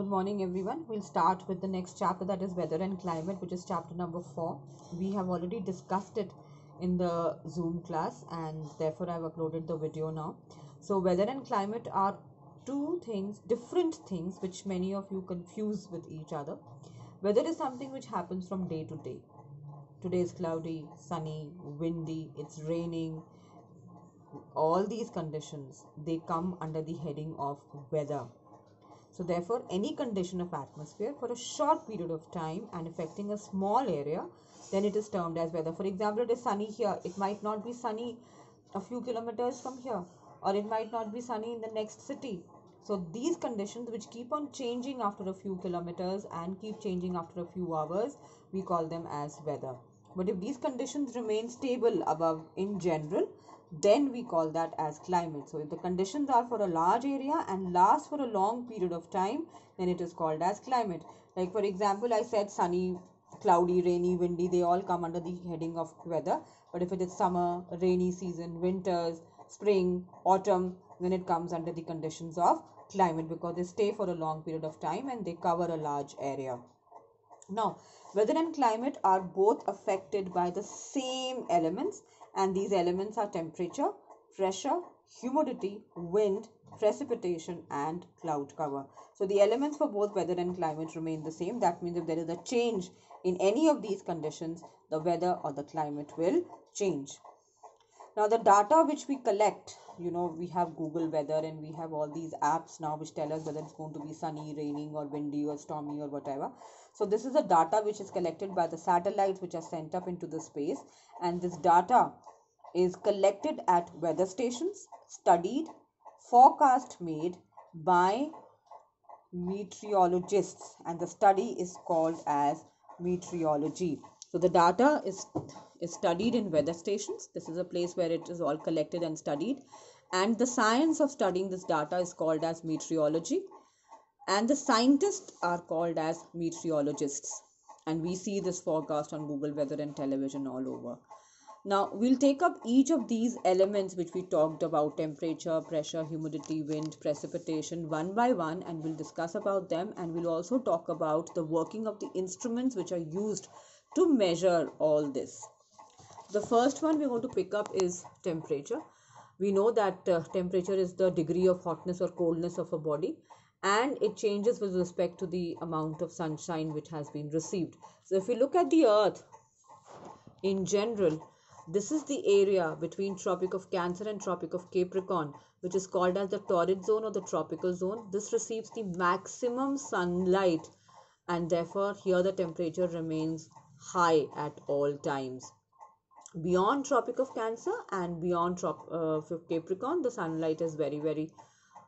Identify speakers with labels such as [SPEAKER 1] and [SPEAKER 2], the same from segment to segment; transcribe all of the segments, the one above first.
[SPEAKER 1] Good morning, everyone. We'll start with the next chapter that is weather and climate, which is chapter number four. We have already discussed it in the Zoom class, and therefore, I've uploaded the video now. So, weather and climate are two things, different things, which many of you confuse with each other. Weather is something which happens from day to day. Today is cloudy, sunny, windy, it's raining. All these conditions they come under the heading of weather so therefore, any condition of atmosphere for a short period of time and affecting a small area, then it is termed as weather. For example, it is sunny here. It might not be sunny a few kilometers from here or it might not be sunny in the next city. So these conditions which keep on changing after a few kilometers and keep changing after a few hours, we call them as weather. But if these conditions remain stable above in general, then we call that as climate. So if the conditions are for a large area and last for a long period of time, then it is called as climate. Like for example, I said sunny, cloudy, rainy, windy, they all come under the heading of weather. But if it is summer, rainy season, winters, spring, autumn, then it comes under the conditions of climate because they stay for a long period of time and they cover a large area. Now, weather and climate are both affected by the same elements and these elements are temperature, pressure, humidity, wind, precipitation and cloud cover. So the elements for both weather and climate remain the same. That means if there is a change in any of these conditions, the weather or the climate will change. Now the data which we collect, you know, we have Google weather and we have all these apps now which tell us whether it's going to be sunny, raining or windy or stormy or whatever. So this is the data which is collected by the satellites which are sent up into the space and this data is collected at weather stations, studied, forecast made by meteorologists and the study is called as meteorology. So the data is, is studied in weather stations. This is a place where it is all collected and studied. And the science of studying this data is called as meteorology. And the scientists are called as meteorologists. And we see this forecast on Google Weather and television all over. Now, we'll take up each of these elements which we talked about temperature, pressure, humidity, wind, precipitation one by one and we'll discuss about them and we'll also talk about the working of the instruments which are used to measure all this. The first one we're going to pick up is temperature. We know that uh, temperature is the degree of hotness or coldness of a body and it changes with respect to the amount of sunshine which has been received. So if we look at the earth in general, this is the area between Tropic of Cancer and Tropic of Capricorn, which is called as the torrid zone or the tropical zone. This receives the maximum sunlight and therefore here the temperature remains high at all times. Beyond Tropic of Cancer and beyond Trop uh, Capricorn, the sunlight is very, very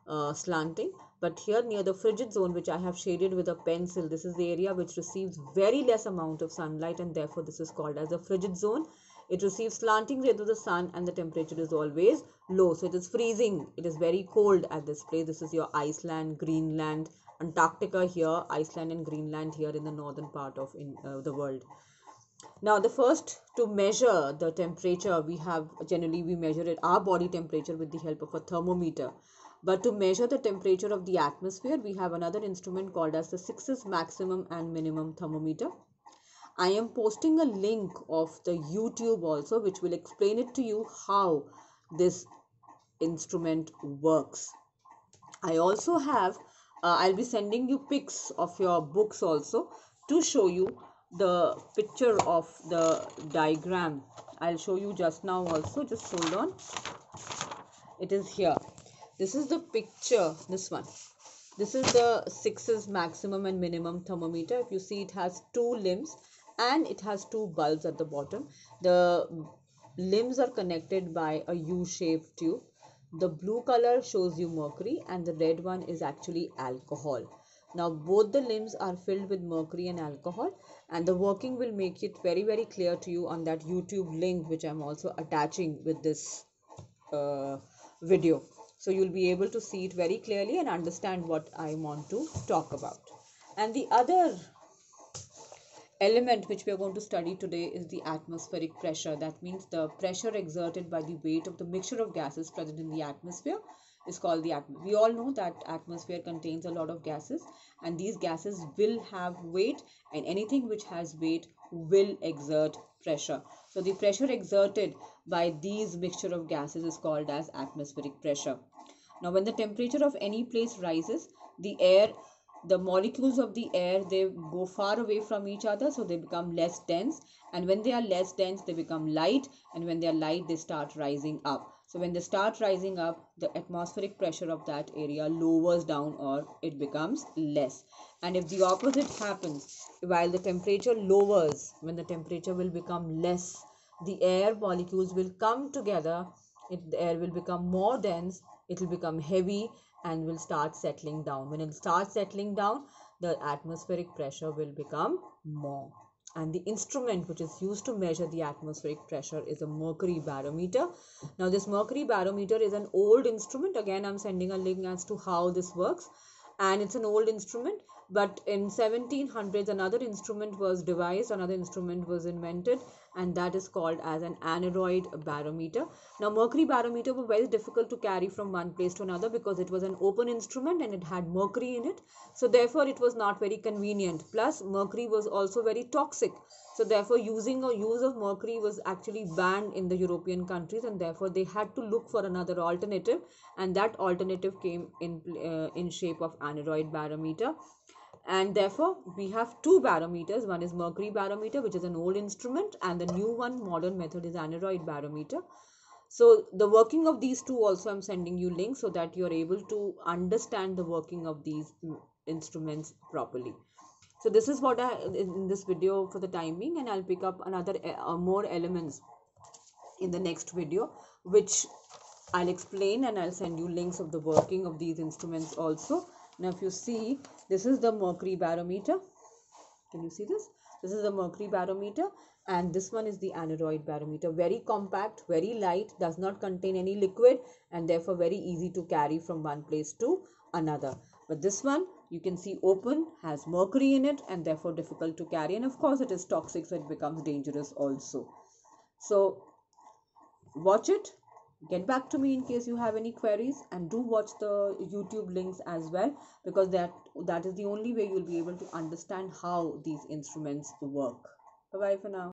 [SPEAKER 1] uh, slanting. But here near the frigid zone, which I have shaded with a pencil, this is the area which receives very less amount of sunlight and therefore this is called as the frigid zone it receives slanting rays of the sun and the temperature is always low. So it is freezing. It is very cold at this place. This is your Iceland, Greenland, Antarctica here, Iceland and Greenland here in the northern part of in, uh, the world. Now the first to measure the temperature we have generally we measure it our body temperature with the help of a thermometer. But to measure the temperature of the atmosphere we have another instrument called as the Six's maximum and minimum thermometer. I am posting a link of the YouTube also which will explain it to you how this instrument works. I also have, uh, I'll be sending you pics of your books also to show you the picture of the diagram. I'll show you just now also, just hold on. It is here. This is the picture, this one. This is the Six's maximum and minimum thermometer. If you see it has two limbs and it has two bulbs at the bottom the limbs are connected by a u-shaped tube the blue color shows you mercury and the red one is actually alcohol now both the limbs are filled with mercury and alcohol and the working will make it very very clear to you on that youtube link which i'm also attaching with this uh, video so you'll be able to see it very clearly and understand what i want to talk about and the other element which we are going to study today is the atmospheric pressure. That means the pressure exerted by the weight of the mixture of gases present in the atmosphere is called the atmosphere. We all know that atmosphere contains a lot of gases and these gases will have weight and anything which has weight will exert pressure. So the pressure exerted by these mixture of gases is called as atmospheric pressure. Now when the temperature of any place rises, the air the molecules of the air they go far away from each other so they become less dense. And when they are less dense they become light. And when they are light they start rising up. So when they start rising up the atmospheric pressure of that area lowers down or it becomes less. And if the opposite happens while the temperature lowers when the temperature will become less the air molecules will come together. It, the air will become more dense it will become heavy and will start settling down. When it starts settling down, the atmospheric pressure will become more. And the instrument which is used to measure the atmospheric pressure is a mercury barometer. Now, this mercury barometer is an old instrument. Again, I'm sending a link as to how this works. And it's an old instrument but in 1700s another instrument was devised another instrument was invented and that is called as an aneroid barometer. Now mercury barometer were very difficult to carry from one place to another because it was an open instrument and it had mercury in it. So therefore it was not very convenient. Plus mercury was also very toxic. So therefore using or use of mercury was actually banned in the european countries and therefore they had to look for another alternative. And that alternative came in uh, in shape of aneroid barometer and therefore we have two barometers. One is mercury barometer which is an old instrument and the new one modern method is aneroid barometer. So the working of these two also i'm sending you links so that you are able to understand the working of these instruments properly. So this is what i in this video for the time being and i'll pick up another uh, more elements in the next video which i'll explain and i'll send you links of the working of these instruments also now if you see this is the mercury barometer. Can you see this? This is the mercury barometer and this one is the aneroid barometer. Very compact very light does not contain any liquid and therefore very easy to carry from one place to another. But this one you can see open has mercury in it and therefore difficult to carry and of course it is toxic so it becomes dangerous also. So watch it get back to me in case you have any queries and do watch the youtube links as well because that that is the only way you'll be able to understand how these instruments work. Bye bye for now